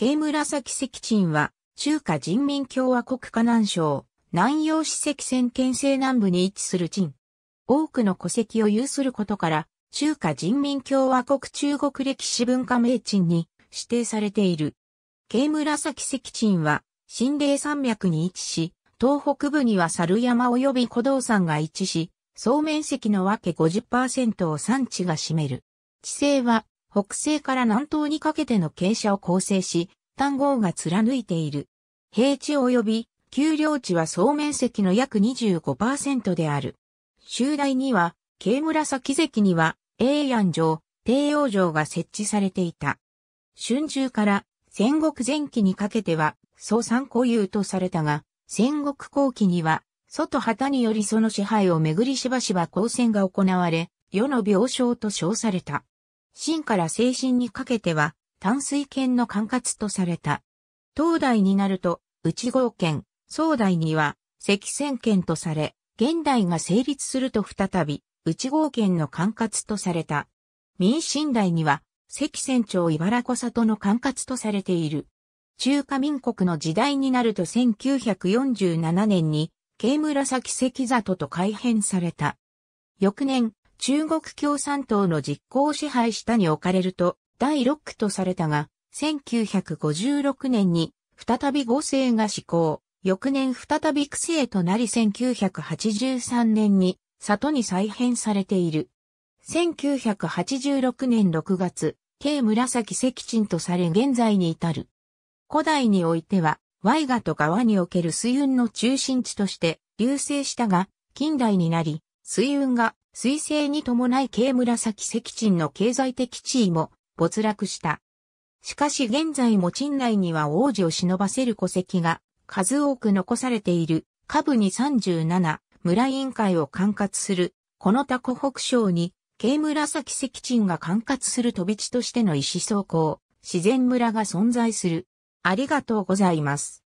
慶紫石鎮は、中華人民共和国河南省、南洋史跡線県西南部に位置する鎮。多くの戸籍を有することから、中華人民共和国中国歴史文化名鎮に指定されている。慶紫石鎮は、心霊山脈に位置し、東北部には猿山及び古道山が位置し、総面積のわけ50%を山地が占める。地勢は北西から南東にかけての傾斜を構成し、単号が貫いている。平地及び丘陵地は総面積の約25%である。襲台には、慶紫関には、永安城、帝王城が設置されていた。春秋から戦国前期にかけては、総参固有とされたが、戦国後期には、外旗によりその支配をめぐりしばしば交戦が行われ、世の病床と称された。秦から精神にかけては、淡水県の管轄とされた。東大になると、内郷県、総大には、赤泉県とされ、現代が成立すると再び、内郷県の管轄とされた。民進代には、関泉町茨古里の管轄とされている。中華民国の時代になると1947年に、慶紫関里と改変された。翌年、中国共産党の実行支配下に置かれると、第6区とされたが、1956年に再び合成が施行、翌年再び区政となり1983年に里に再編されている。1986年6月、慶紫石鎮とされ現在に至る。古代においては、ワイガと川における水運の中心地として流星したが、近代になり、水運が水星に伴い慶紫石鎮の経済的地位も没落した。しかし現在も鎮内には王子を忍ばせる戸籍が数多く残されている、下部に37、村委員会を管轄する、この他湖北省に、慶紫石鎮が管轄する飛び地としての石走行、自然村が存在する。ありがとうございます。